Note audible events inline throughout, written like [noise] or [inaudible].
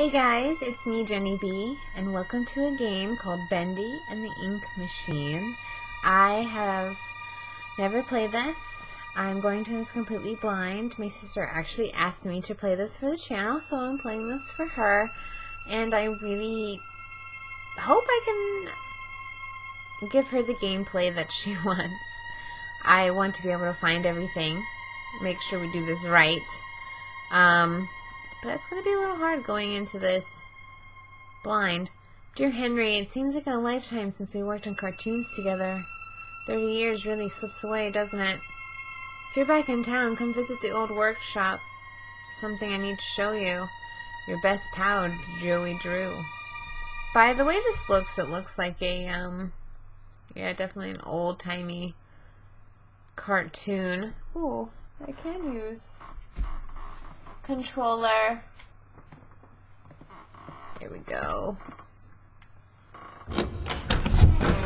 Hey guys, it's me, Jennie Bee, and welcome to a game called Bendy and the Ink Machine. I have never played this. I'm going to this completely blind. My sister actually asked me to play this for the channel, so I'm playing this for her. And I really hope I can give her the gameplay that [laughs] she wants. I want to be able to find everything, make sure we do this right. Um, but that's going to be a little hard going into this blind. Dear Henry, it seems like a lifetime since we worked on cartoons together. Thirty years really slips away, doesn't it? If you're back in town, come visit the old workshop. Something I need to show you. Your best pal, Joey Drew. By the way this looks, it looks like a, um, yeah, definitely an old-timey cartoon. Ooh, I can use controller. Here we go.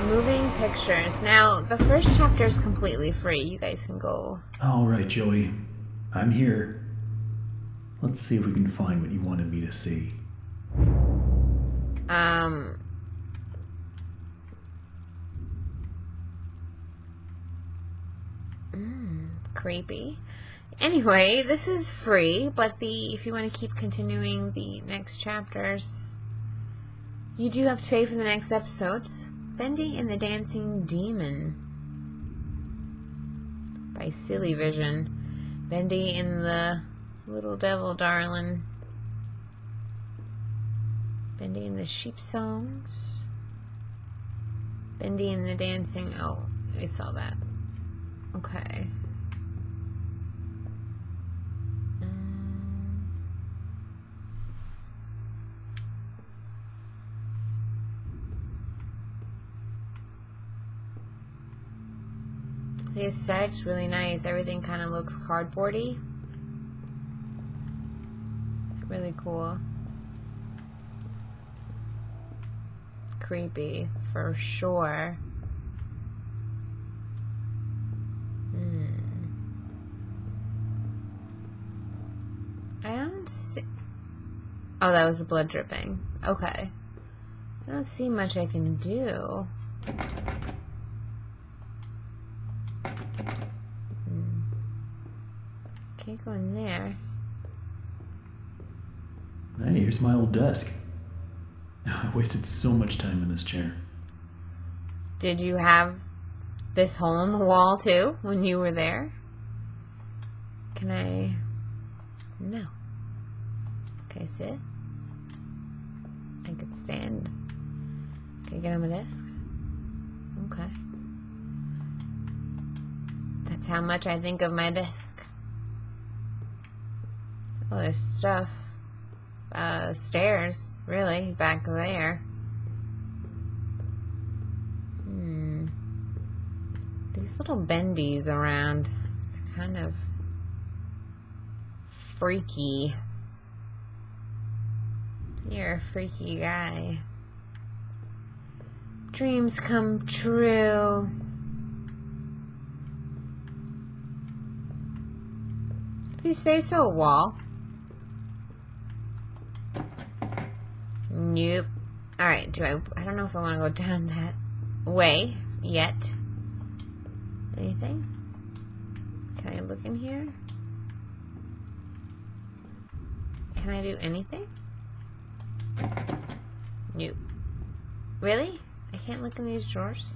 Moving pictures. Now, the first chapter is completely free. You guys can go. All right, Joey. I'm here. Let's see if we can find what you wanted me to see. Um. Mm, creepy. Anyway, this is free, but the if you want to keep continuing the next chapters, you do have to pay for the next episodes. Bendy and the Dancing Demon by SillyVision. Bendy and the Little Devil Darling. Bendy and the Sheep Songs. Bendy and the Dancing. Oh, we saw that. Okay. The aesthetic's really nice. Everything kind of looks cardboardy. Really cool. Creepy, for sure. Hmm. I don't see... Oh, that was the blood dripping. Okay. I don't see much I can do. Can't go in there. Hey, here's my old desk. [laughs] I wasted so much time in this chair. Did you have this hole in the wall too when you were there? Can I? No. Can I sit? I could stand. Can I get on my desk? Okay. That's how much I think of my desk. Oh, there's stuff. Uh, stairs, really, back there. Hmm. These little bendies around are kind of freaky. You're a freaky guy. Dreams come true. If you say so, Wall. Nope. Alright, do I... I don't know if I want to go down [laughs] that way yet. Anything? Can I look in here? Can I do anything? Nope. Really? I can't look in these drawers?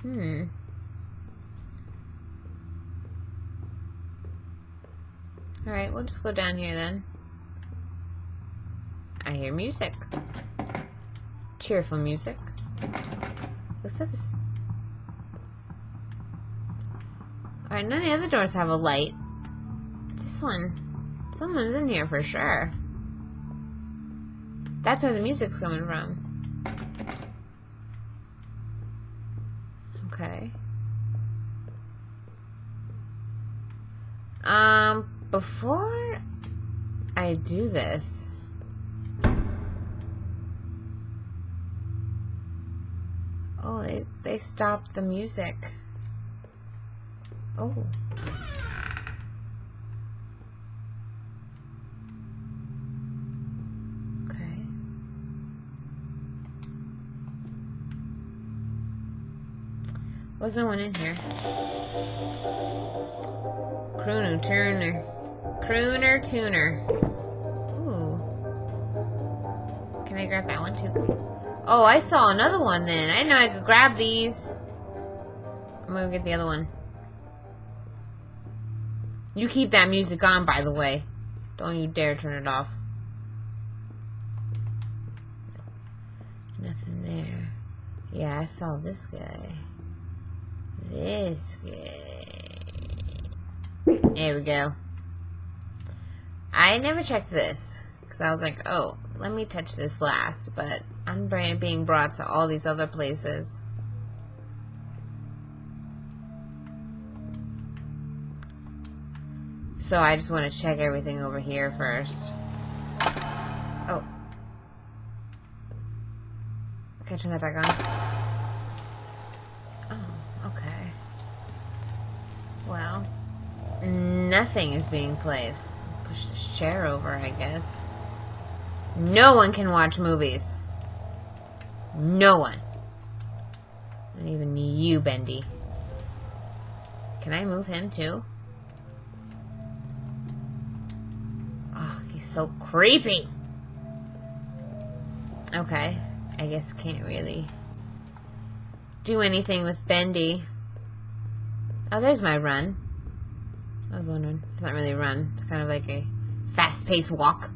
Hmm. Alright, we'll just go down here then. I hear music. Cheerful music. What's this? Alright, none of the other doors have a light. This one. Someone's in here for sure. That's where the music's coming from. Okay. Um, before I do this, they, they stopped the music. Oh. Okay. Was no one in here? Crooner, tuner. Crooner, tuner. Ooh. Can I grab that one too? Oh, I saw another one then. I didn't know I could grab these. I'm gonna get the other one. You keep that music on, by the way. Don't you dare turn it off. Nothing there. Yeah, I saw this guy. This guy. There we go. I never checked this. Because I was like, oh, let me touch this last. But I'm being brought to all these other places. So I just want to check everything over here first. Oh. Can I turn that back on? Oh, okay. Well, nothing is being played. Push this chair over, I guess. No one can watch movies. No one. Not even you, Bendy. Can I move him too? Oh, he's so creepy. Okay. I guess can't really do anything with Bendy. Oh, there's my run. I was wondering. It's not really a run. It's kind of like a fast-paced walk.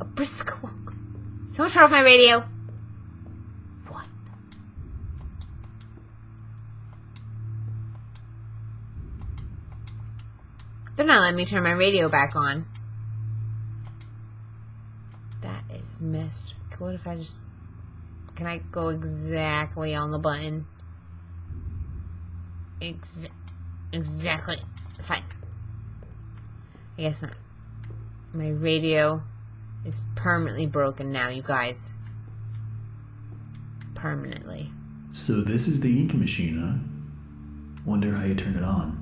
A brisk walk. Someone turn off my radio. What? They're not letting me turn my radio back on. That is messed. What if I just... Can I go exactly on the button? Ex exactly. Fine. I guess not. My radio is permanently broken now, you guys. Permanently. So this is the ink machine, huh? Wonder how you turn it on.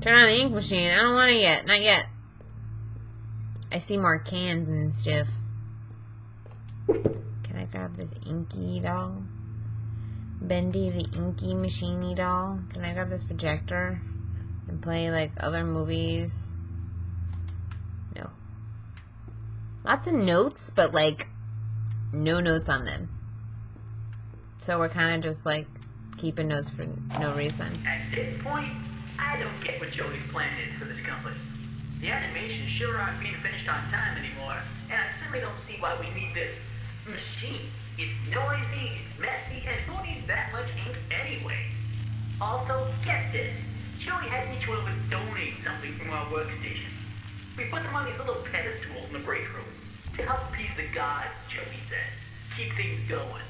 Turn on the ink machine. I don't want it yet. Not yet. I see more cans and stuff. Can I grab this inky doll? Bendy the inky machiney doll? Can I grab this projector? And play like other movies? No. Lots of notes, but like no notes on them. So we're kind of just like keeping notes for no reason. At this point, I don't get what Joey's plan is for this company. The animations sure aren't being finished on time anymore, and I certainly don't see why we need this machine. It's noisy, it's messy, and who needs that much ink anyway? Also, get this. Joey had each one of us donate something from our workstation. We put them on these little pedestals in the break room to help appease the gods, Joey says. Keep things going.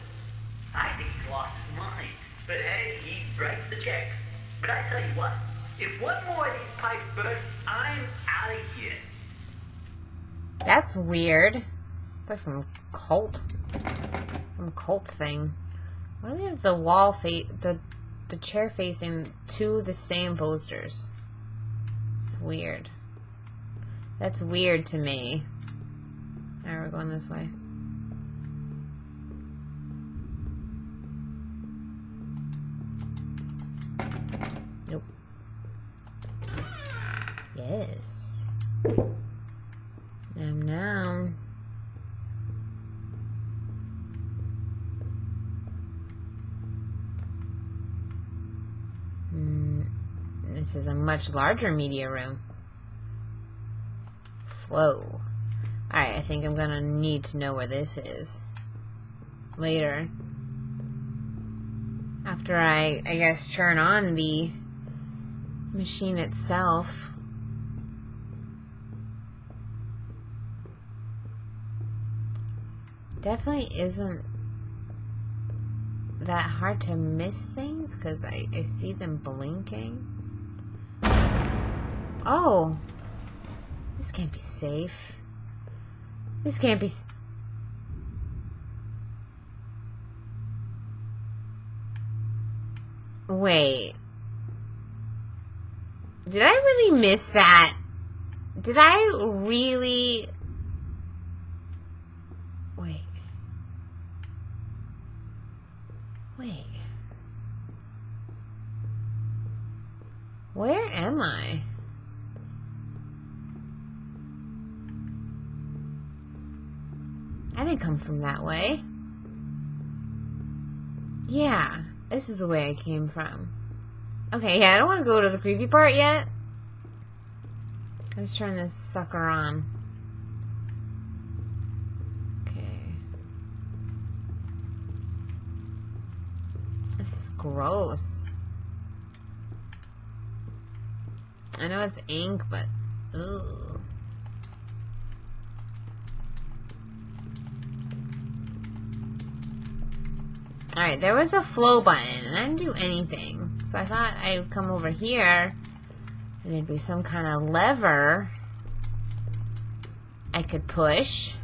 I think he's lost his mind. But hey, he writes the checks. But I tell you what, if one more of these pipes burst, I'm out of here. That's weird. Like some cult, some cult thing. Why do we have the wall face the the chair facing two the same posters? It's weird. That's weird to me. Alright, we're going this way. Nope. Yes. Nom nom. Hmm. This is a much larger media room. Flow. Alright, I think I'm gonna need to know where this is. Later. After I, I guess, turn on the machine itself. Definitely isn't that hard to miss things because I, I see them blinking. Oh! This can't be safe. This can't be... Wait. Did I really miss that? Did I really... Wait. Wait. Where am I? From that way. Yeah, this is the way I came from. Okay, yeah, I don't want to go to the creepy part yet. Let's turn this sucker on. Okay. This is gross. I know it's ink, but ugh. Alright, there was a flow button, and I didn't do anything. So I thought I'd come over here, and there'd be some kind of lever I could push.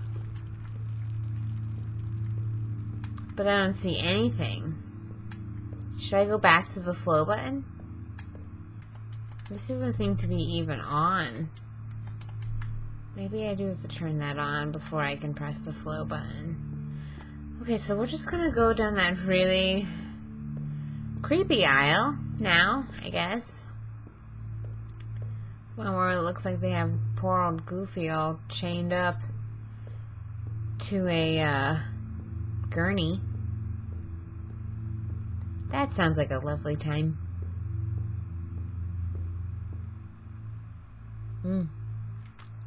But I don't see anything. Should I go back to the flow button? This doesn't seem to be even on. Maybe I do have to turn that on before I can press the flow button. Okay, so we're just gonna go down that really creepy aisle now, I guess. One where it looks like they have poor old Goofy all chained up to a uh, gurney. That sounds like a lovely time. Hmm.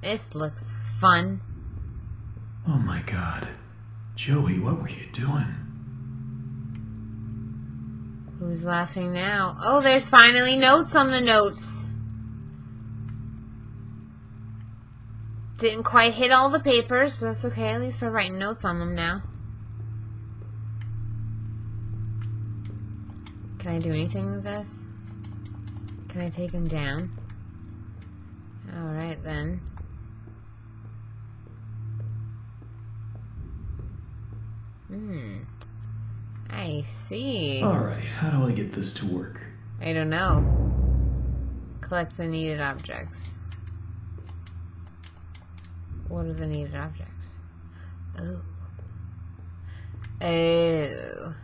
This looks fun. Oh my god. Joey, what were you doing? Who's laughing now? Oh, there's finally notes on the notes. Didn't quite hit all the papers, but that's okay. At least we're writing notes on them now. Can I do anything with this? Can I take him down? Alright then. Hmm. I see. Alright, how do I get this to work? I don't know. Collect the needed objects. What are the needed objects? Oh. Oh.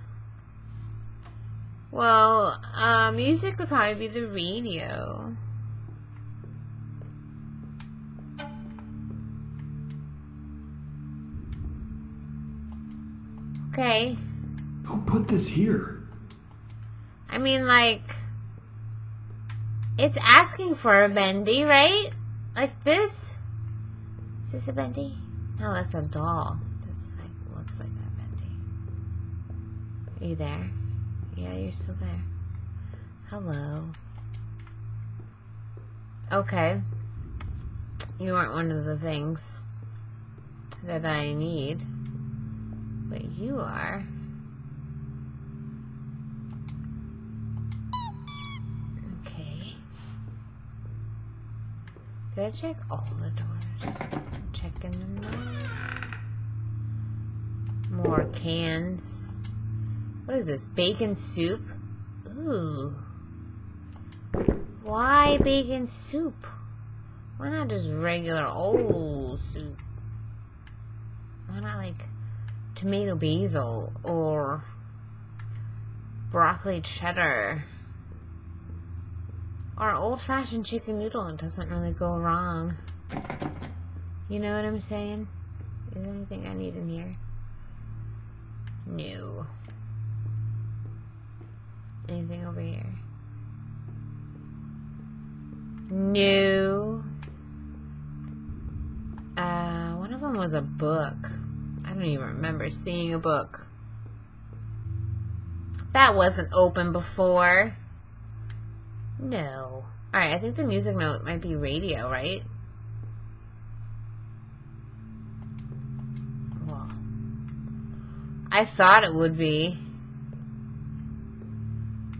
Well, uh, music would probably be the radio. Okay. Who put this here? I mean, like, it's asking for a bendy, right? Like this? Is this a bendy? No, that's a doll. That's like, looks like that bendy. Are you there? Yeah, you're still there. Hello. Okay. You aren't one of the things that I need. But you are. Okay. Did I check all the doors? Checking them all. More cans. What is this? Bacon soup? Ooh. Why bacon soup? Why not just regular old soup? Why not like tomato basil or broccoli cheddar or old fashioned chicken noodle? It doesn't really go wrong. You know what I'm saying? Is there anything I need in here? No. Anything over here? No. Uh, one of them was a book. I don't even remember seeing a book. That wasn't open before. No. Alright, I think the music note might be radio, right? Well, I thought it would be.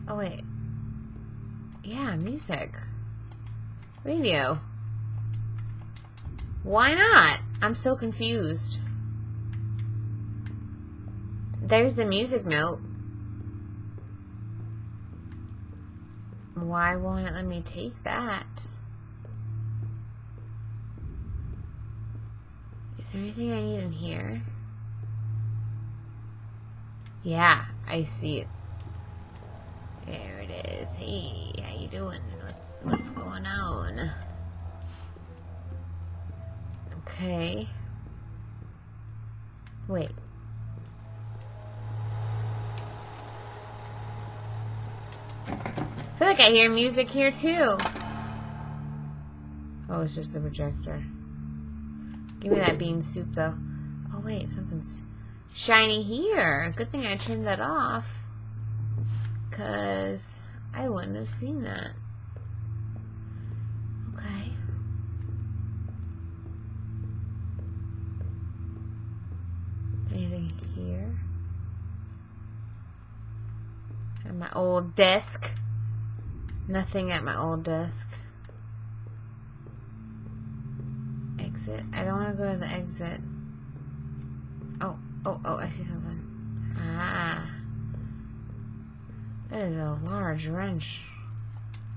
Oh, wait. Yeah, music. Radio. Why not? I'm so confused. There's the music note. Why won't it let me take that? Is there anything I need in here? Yeah, I see it. There it is. Hey, how you doing? what's going on. Okay. Wait. Feel like I hear music here too. Oh, it's just the projector. Give me that bean soup though. Oh wait, something's shiny here. Good thing I turned that off. Cause I wouldn't have seen that. Okay. Anything here? At my old desk. Nothing at my old desk. Exit. I don't want to go to the exit. Oh, oh, oh, I see something. Ah. That is a large wrench.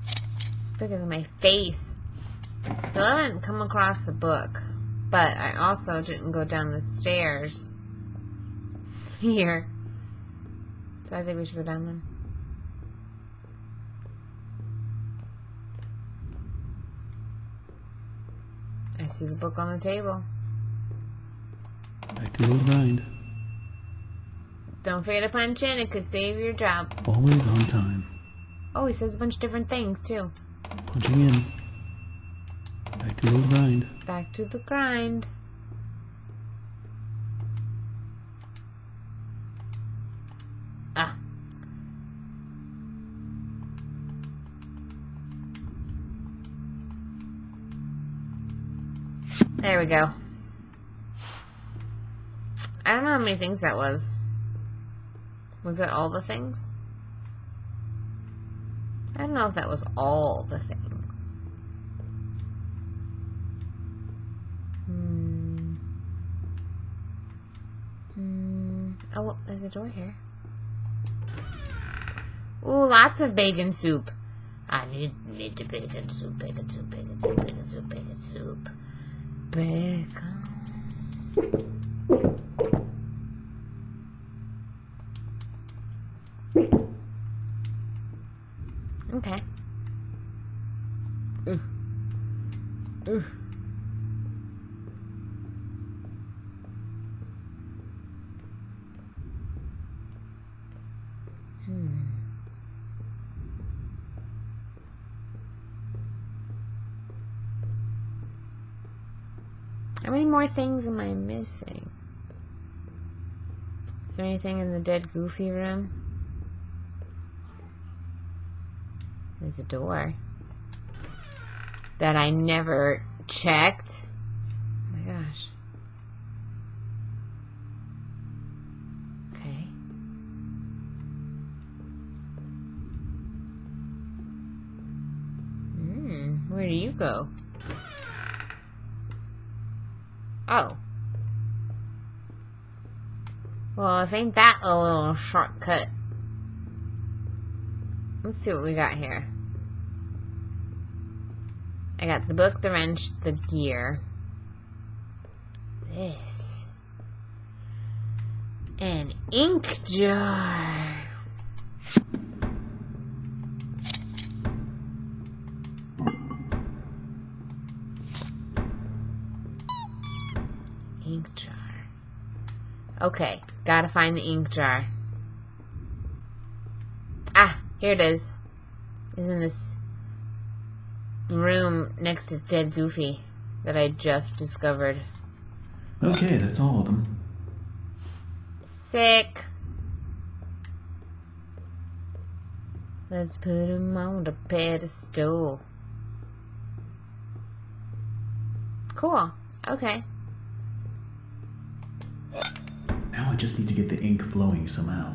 It's bigger than my face. Still haven't come across the book. But I also didn't go down the stairs. [laughs] Here. So I think we should go down them. See the book on the table. Back to the old grind. Don't forget to punch in. It could save your job. Always on time. Oh, he says a bunch of different things, too. Punching in. Back to the old grind. Back to the grind. There we go. I don't know how many things that was. Was that all the things? I don't know if that was all the things. Hmm. Hmm. Oh, there's a door here. Ooh, lots of bacon soup. I need need the bacon soup, bacon soup, bacon soup, bacon soup, bacon soup. Bacon. Things am I missing? Is there anything in the dead Goofy room? There's a door that I never checked. Oh my gosh. Okay. Hmm, where do you go? Oh. Well, if ain't that a little shortcut. Let's see what we got here. I got the book, the wrench, the gear. This. An ink jar. Ink jar. Okay, gotta find the ink jar. Ah, here it is. It's in this room next to Dead Goofy that I just discovered. Okay, that's all of them. Sick. Let's put him on the pedestal. Cool. Okay. I just need to get the ink flowing somehow.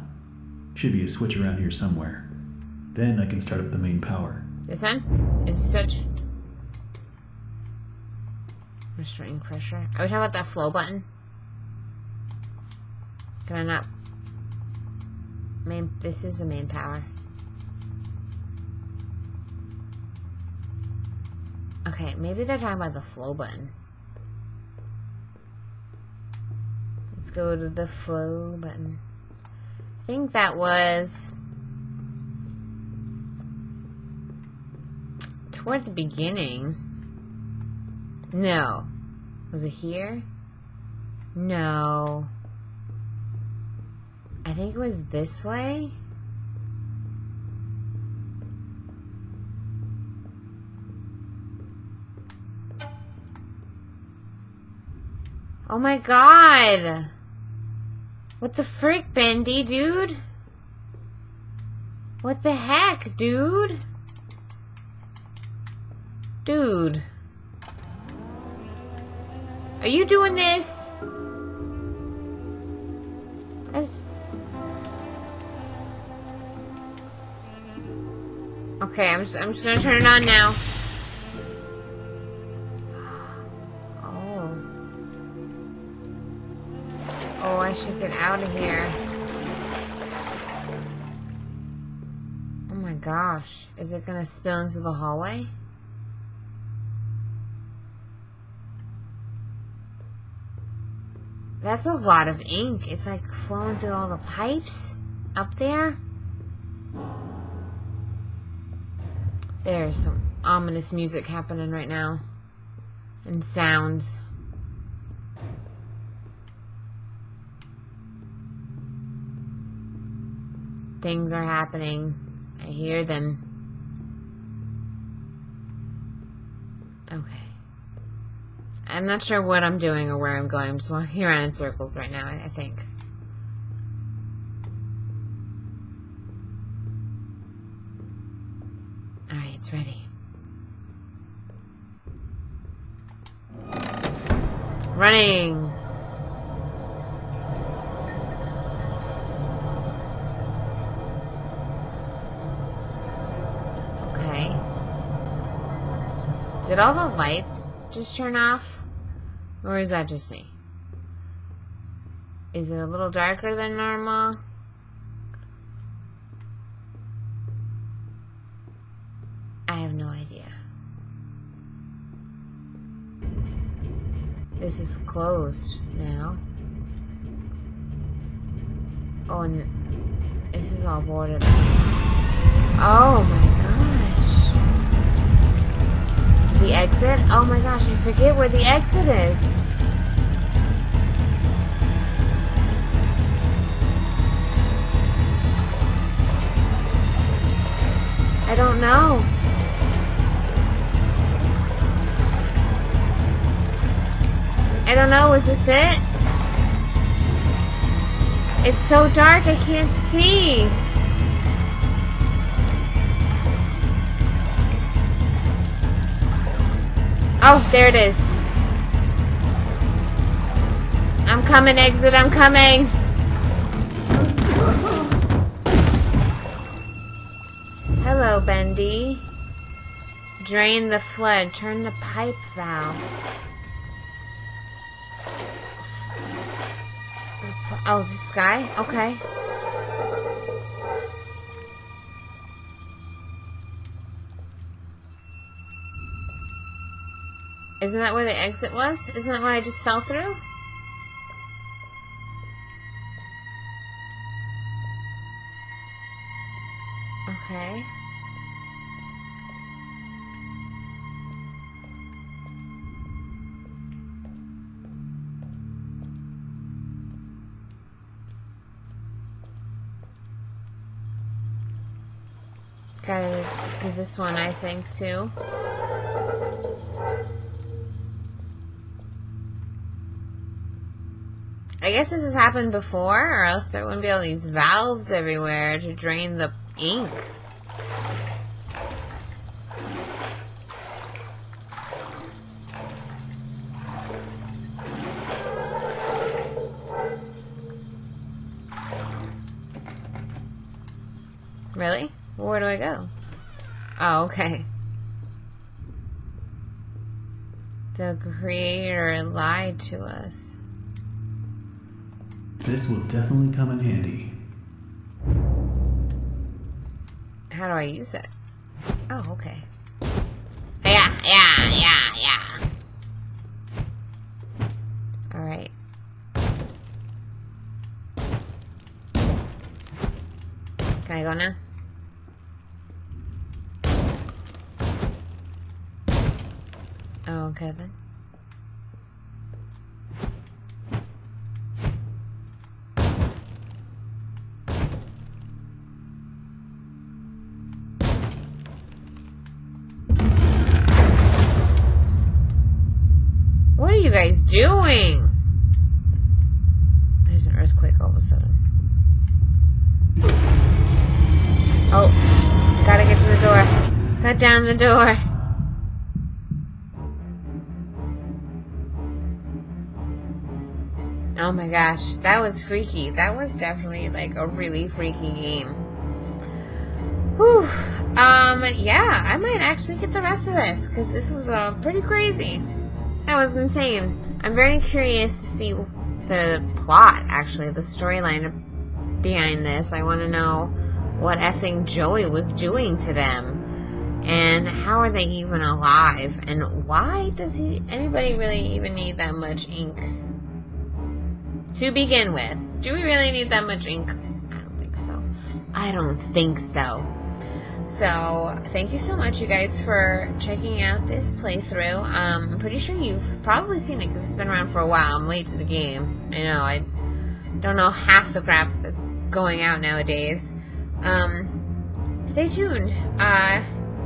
Should be a switch around here somewhere. Then I can start up the main power. This one is such restraining pressure. Are we talking about that flow button? Can I not? Main. This is the main power. Okay, maybe they're talking about the flow button. Go to the flow button. I think that was toward the beginning. No. Was it here? No. I think it was this way. Oh my god! What the freak, Bendy, dude? What the heck, dude? Dude. Are you doing this? Okay, I'm just, I'm just gonna turn it on now. I should get out of here. Oh my gosh. Is it gonna spill into the hallway? That's a lot of ink. It's like flowing through all the pipes up there. There's some ominous music happening right now. And sounds. Things are happening. I hear them. Okay. I'm not sure what I'm doing or where I'm going. I'm just walking around in circles right now, I think. Alright, it's ready. Running! Okay. Did all the lights just turn off? Or is that just me? Is it a little darker than normal? I have no idea. This is closed now. Oh, and this is all boarded up. Oh my The exit? Oh my gosh, I forget where the exit is. I don't know. I don't know, is this it? It's so dark I can't see. Oh, there it is. I'm coming, exit, I'm coming. Hello, Bendy. Drain the flood. Turn the pipe valve. Oh, this guy? Okay. Isn't that where the exit was? Isn't that what I just fell through? Okay. Gotta do this one, I think, too. Guess this has happened before, or else there wouldn't be all these valves everywhere to drain the ink. Really? Where do I go? Oh, okay. The creator lied to us. This will definitely come in handy. How do I use it? Oh, okay. Yeah, yeah, yeah, yeah. Alright. Can I go now? Oh, okay then. Doing? There's an earthquake all of a sudden. Oh, gotta get to the door. Cut down the door. Oh my gosh, that was freaky. That was definitely like a really freaky game. Whew. Um, yeah, I might actually get the rest of this because this was uh, pretty crazy. That was insane. I'm very curious to see the plot, actually, the storyline behind this. I want to know what effing Joey was doing to them. And how are they even alive? And why does he anybody really even need that much ink to begin with? Do we really need that much ink? I don't think so. I don't think so. So, thank you so much, you guys, for checking out this playthrough. Um, I'm pretty sure you've probably seen it because it's been around for a while. I'm late to the game. I know, I don't know half the crap that's going out nowadays. Um, stay tuned, uh,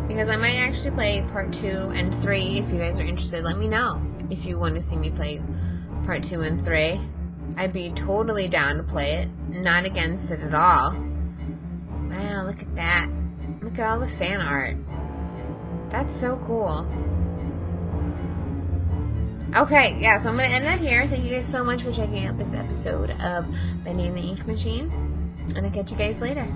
because I might actually play part 2 and 3. If you guys are interested, let me know if you want to see me play part 2 and 3. I'd be totally down to play it. Not against it at all. Wow, look at that. Look at all the fan art. That's so cool. Okay, yeah, so I'm going to end that here. Thank you guys so much for checking out this episode of Bendy and the Ink Machine. And I'll catch you guys later.